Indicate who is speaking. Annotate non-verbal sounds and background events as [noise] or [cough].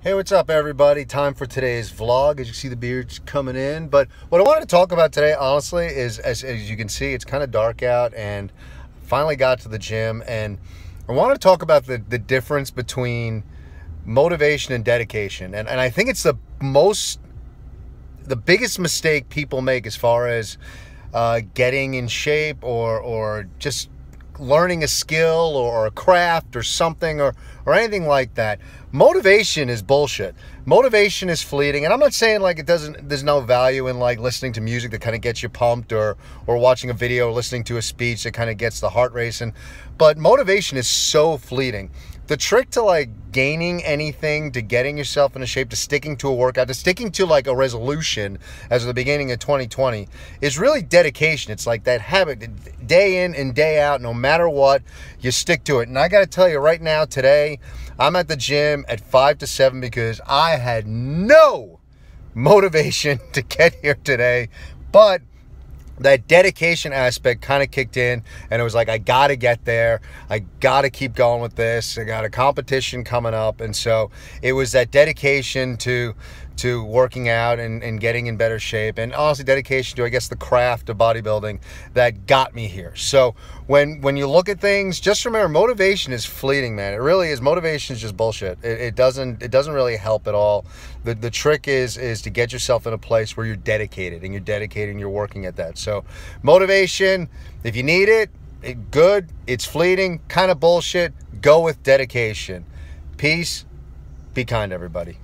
Speaker 1: Hey, what's up, everybody? Time for today's vlog. As you see, the beard's coming in. But what I wanted to talk about today, honestly, is as, as you can see, it's kind of dark out, and finally got to the gym. And I want to talk about the, the difference between motivation and dedication. And, and I think it's the most, the biggest mistake people make as far as uh, getting in shape or, or just learning a skill or a craft or something or, or anything like that. Motivation is bullshit. Motivation is fleeting. And I'm not saying like it doesn't, there's no value in like listening to music that kind of gets you pumped or, or watching a video or listening to a speech that kind of gets the heart racing. But motivation is so fleeting the trick to like gaining anything to getting yourself into shape to sticking to a workout to sticking to like a resolution as of the beginning of 2020 is really dedication. It's like that habit day in and day out no matter what you stick to it. And i got to tell you right now today i'm at the gym at 5 to 7 because i had no motivation [laughs] to get here today. But that dedication aspect kind of kicked in and it was like i gotta get there. I gotta keep going with this. I got a competition coming up. And so it was that dedication to to working out and, and getting in better shape and honestly dedication to i guess the craft of bodybuilding that got me here. So when when you look at things just remember motivation is fleeting man. It really is. Motivation is just bullshit. It, it doesn't it doesn't really help at all. The, the trick is is to get yourself in a place where you're dedicated and you're dedicated and you're working at that. So motivation if you need it, it good it's fleeting kind of bullshit go with dedication. Peace be kind everybody